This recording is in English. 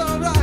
alright.